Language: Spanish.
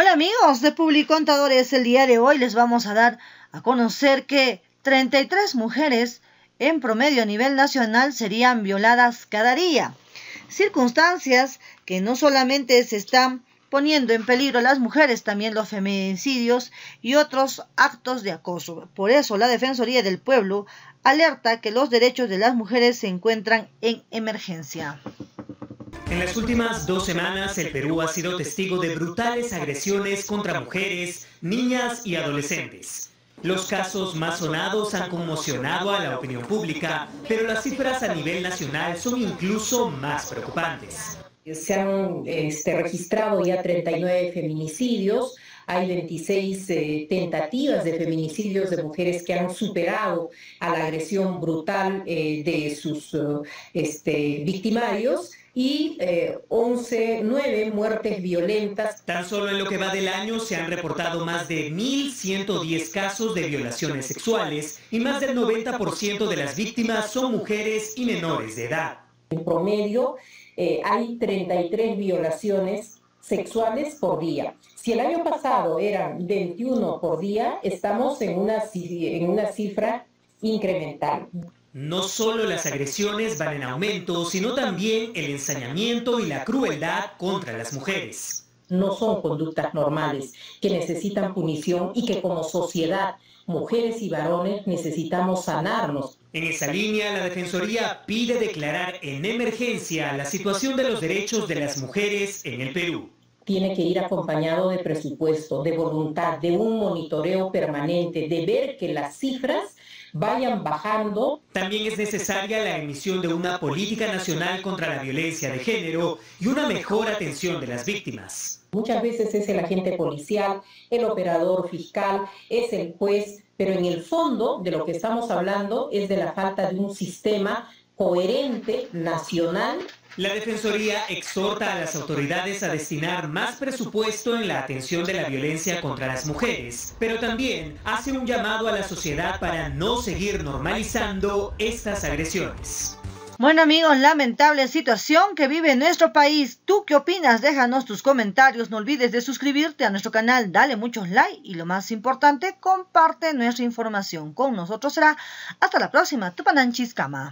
Hola amigos de Publicontadores, el día de hoy les vamos a dar a conocer que 33 mujeres en promedio a nivel nacional serían violadas cada día. Circunstancias que no solamente se están poniendo en peligro a las mujeres, también los feminicidios y otros actos de acoso. Por eso la Defensoría del Pueblo alerta que los derechos de las mujeres se encuentran en emergencia. En las últimas dos semanas, el Perú ha sido testigo de brutales agresiones contra mujeres, niñas y adolescentes. Los casos más sonados han conmocionado a la opinión pública, pero las cifras a nivel nacional son incluso más preocupantes. Se han este, registrado ya 39 feminicidios, hay 26 eh, tentativas de feminicidios de mujeres que han superado a la agresión brutal eh, de sus eh, este, victimarios y 11, 9 muertes violentas. Tan solo en lo que va del año se han reportado más de 1.110 casos de violaciones sexuales y más del 90% de las víctimas son mujeres y menores de edad. En promedio hay 33 violaciones sexuales por día. Si el año pasado eran 21 por día, estamos en una, en una cifra incremental. No solo las agresiones van en aumento, sino también el ensañamiento y la crueldad contra las mujeres. No son conductas normales que necesitan punición y que como sociedad, mujeres y varones, necesitamos sanarnos. En esa línea, la Defensoría pide declarar en emergencia la situación de los derechos de las mujeres en el Perú tiene que ir acompañado de presupuesto, de voluntad, de un monitoreo permanente, de ver que las cifras vayan bajando. También es necesaria la emisión de una política nacional contra la violencia de género y una mejor atención de las víctimas. Muchas veces es el agente policial, el operador fiscal, es el juez, pero en el fondo de lo que estamos hablando es de la falta de un sistema coherente nacional la Defensoría exhorta a las autoridades a destinar más presupuesto en la atención de la violencia contra las mujeres, pero también hace un llamado a la sociedad para no seguir normalizando estas agresiones. Bueno amigos, lamentable situación que vive nuestro país. ¿Tú qué opinas? Déjanos tus comentarios. No olvides de suscribirte a nuestro canal, dale muchos like y lo más importante, comparte nuestra información. Con nosotros será hasta la próxima. Tupananchis Kama.